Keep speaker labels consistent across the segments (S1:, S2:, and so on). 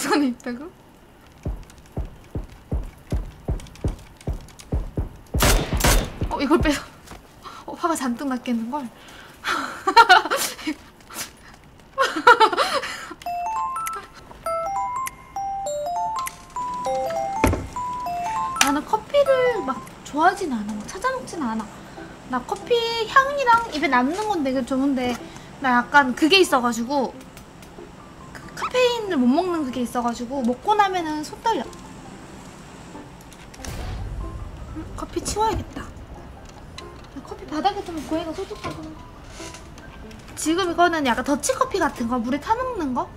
S1: 손에 있다고? 어 이걸 빼서 어 화가 잔뜩 났겠는걸? 나는 커피를 막 좋아하진 않아 막 찾아 먹진 않아 나 커피 향이랑 입에 남는 건 되게 좋은데 나 약간 그게 있어가지고 그 카페인을 못 먹는 그게 있어가지고 먹고 나면은 손 떨려. 음, 커피 치워야겠다. 커피 바닥에 두면 고양이가 소독하고. 지금 이거는 약간 더치커피 같은 거? 물에 타먹는 거?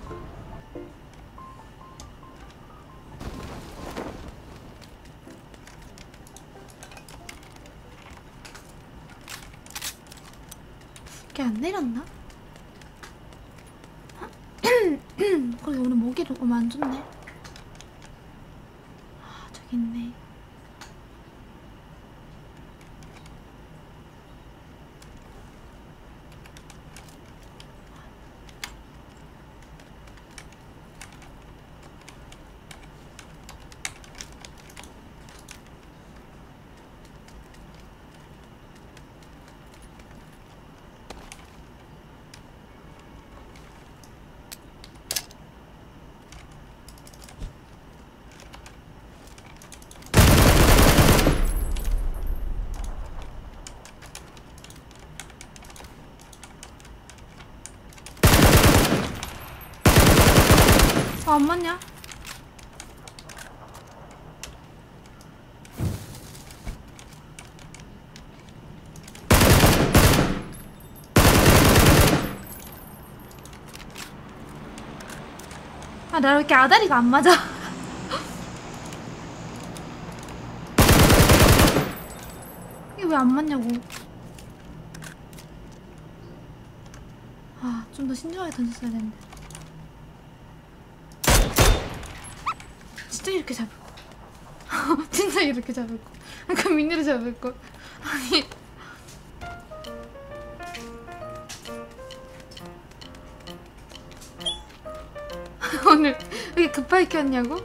S1: 걔안 내렸나? 거기 오늘 모기도 너무 안 좋네. 아, 저기 있네. 아, 안 맞냐? 아, 나왜 이렇게 아다리가 안 맞아? 이게 왜 안 맞냐고. 아, 좀 더 신중하게 던졌어야 되는데. 진짜 이렇게 잡을 거. 진짜 이렇게 잡을 거. 약간 미니로 잡을 거. 아니. 오늘 왜 급하게 켰냐고?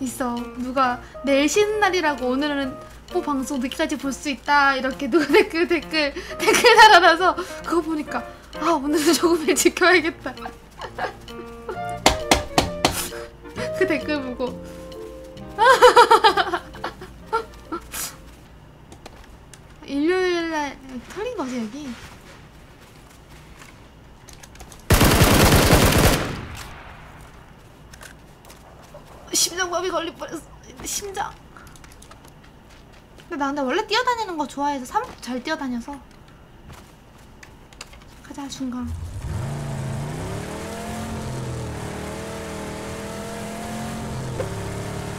S1: 있어. 누가 내일 쉬는 날이라고 오늘은 뭐 방송 늦게까지 볼 수 있다 이렇게 누가 댓글 댓글 댓글 달아놔서 그거 보니까 아 오늘은 조금 일찍 켜야겠다. 뻔했어. 심장. 근데 나 근데 원래 뛰어다니는 거 좋아해서 사먹도 잘 뛰어다녀서. 가자 중간.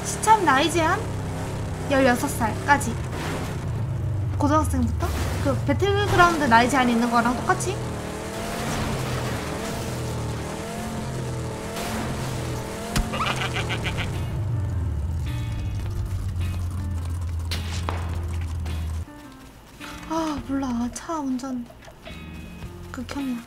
S1: 시참 나이 제한? 16살까지. 고등학생부터? 그 배틀그라운드 나이 제한 있는 거랑 똑같이? 차 운전 극혐이야.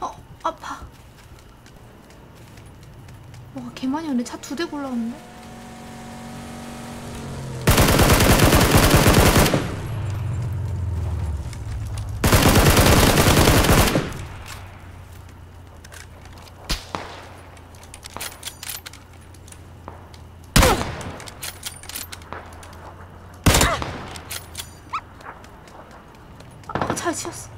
S1: 어 아파. 뭐가 개 많이 오는데 차두 대 골라오는데 어, 잘치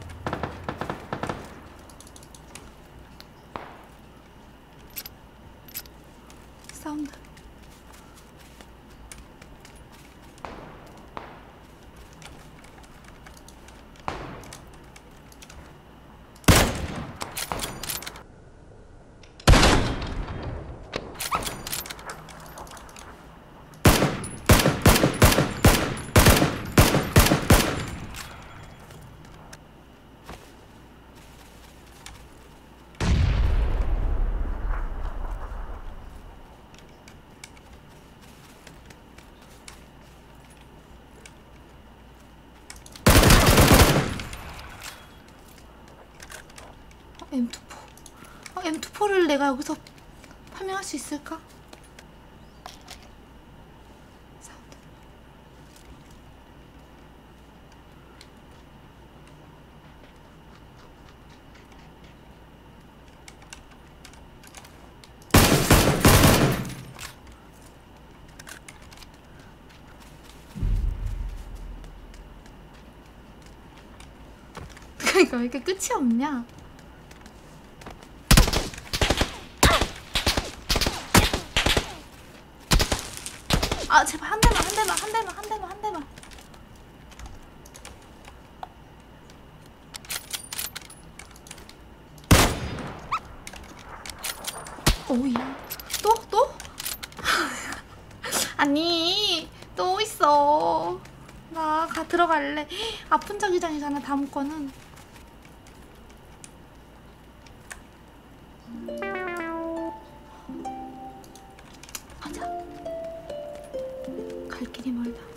S1: M24를 내가 여기서 파밍할 수 있을까? 그러니까 왜 이렇게 끝이 없냐? 아 제발 한 대만 한 대만 한 대만 한 대만 한 대만. 오야 또 또? 아니 또 있어. 나 가 들어갈래. 아픈 자기장이잖아 다음 거는 갈 길이 멀다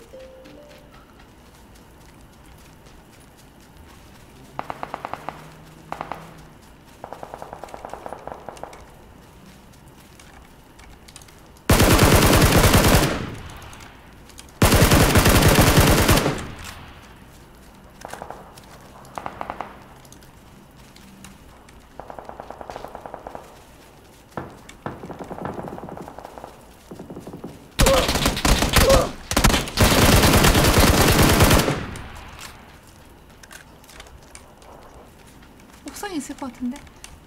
S1: 있을 것 같은데?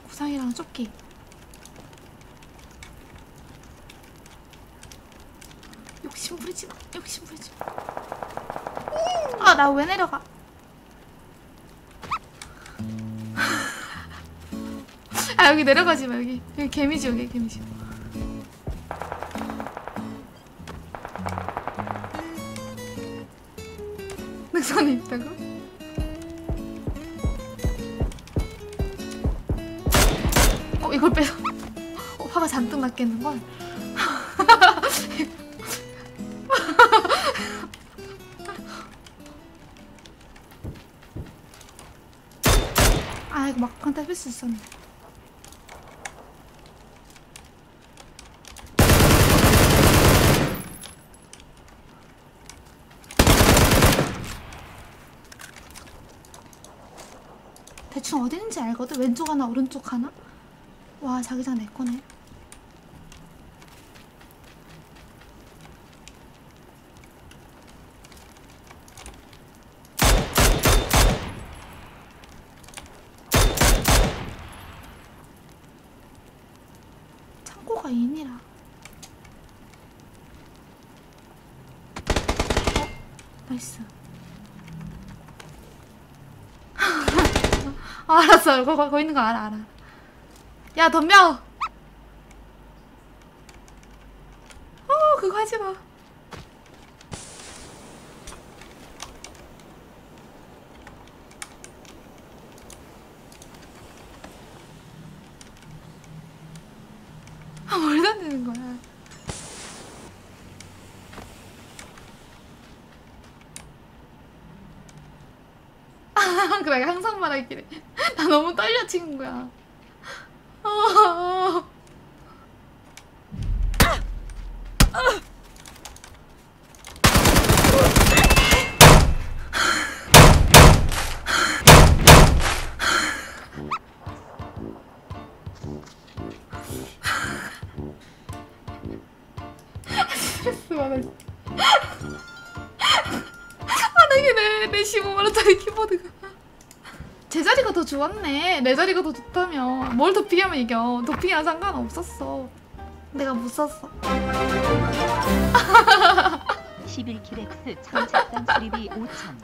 S1: 구상이랑 조끼. 욕심 부리지 마 욕심 부리지 마 아 나 왜 내려가? 아 여기 내려가지 마 여기. 여기 개미지 여기 개미지. 늑선에 있다고? 어 이걸 빼서 어, 화가 잔뜩 났겠는걸? 아 이거 막한테 뺄수 있었네 대충 어디 있는지 알거든? 왼쪽 하나 오른쪽 하나? 와 자기장 내 거네. 창고가 인이라. 어? 나이스. 아, 알았어. 거, 거, 거 있는 거 알아 알아 야 덤벼. 어 그거 하지 마. 아, 뭘 던지는 거야? 아, 그래 항상 말하기래 나 너무 떨려 친구야 어. 스트레스 받아. 아, 나 이게 내, 내 15만원짜리 키보드가. 제 자리가 더 좋았네. 내 자리가 더 좋다며. 뭘 도핑하면 이겨. 도핑이랑 상관없었어. 내가 못 썼어.
S2: 11킬엑스 청첩장 수리비 5천